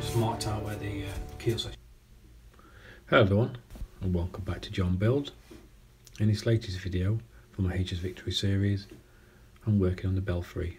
just marked out where the uh, keel section Hello everyone and welcome back to John Build. In this latest video for my HMS Victory series I'm working on the belfry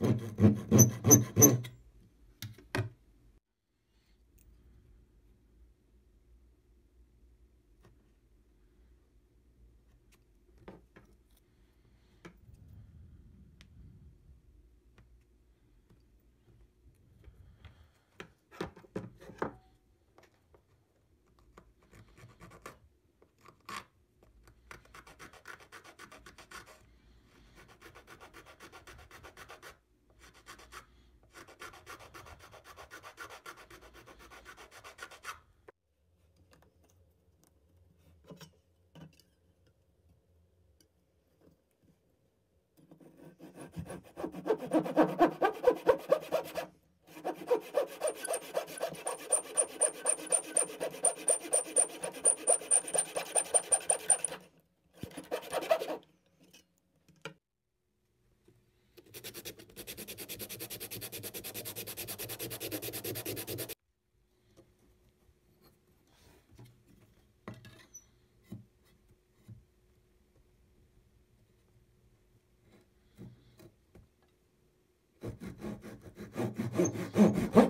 Bon, bon, bon. Oh, oh, oh.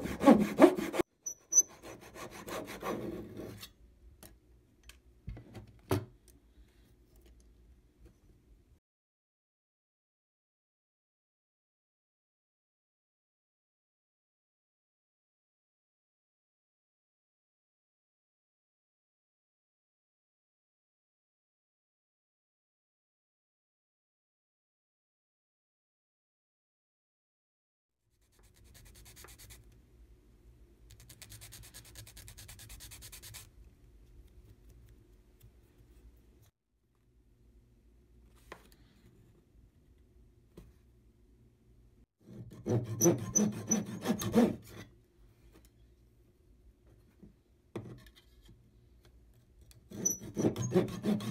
Thank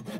you.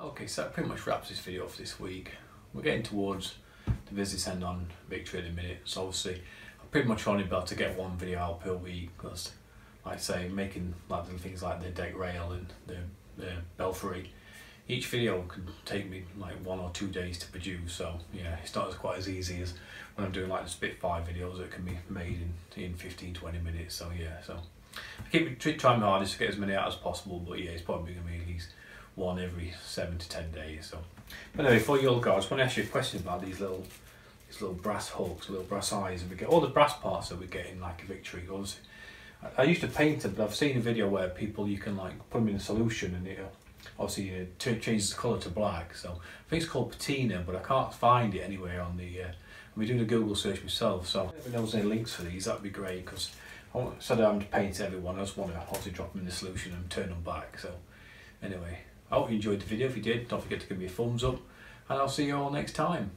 Okay, so that pretty much wraps this video for this week. We're getting towards the business end on Victory in a minute, so obviously I'm pretty much only able to get one video out per week because, like I say, making like things like the deck rail and the, the belfry, each video can take me like one or two days to produce, so yeah, it's not as quite as easy as when I'm doing like the Spitfire videos that can be made in, in 15, 20 minutes, so yeah, so I keep trying my hardest to get as many out as possible, but yeah, it's probably going to be at least one every seven to ten days. So, but anyway, for you all go, I just want to ask you a question about these little these little brass hooks, little brass eyes, and we get all the brass parts that we get in like a victory. Obviously, I, I used to paint them, but I've seen a video where people you can like put them in a solution and it obviously it changes the colour to black. So I think it's called patina, but I can't find it anywhere on the. Uh, I'm doing a Google search myself, so if there was any links for these, that'd be great because instead having to paint everyone, I just want to drop them in the solution and turn them back. So anyway, I hope you enjoyed the video. If you did, don't forget to give me a thumbs up and I'll see you all next time.